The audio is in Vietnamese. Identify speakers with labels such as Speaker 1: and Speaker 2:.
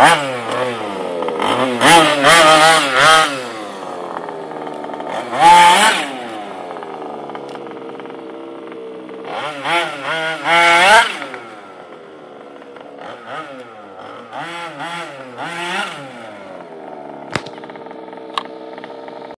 Speaker 1: Wow. Ah, ah, ah.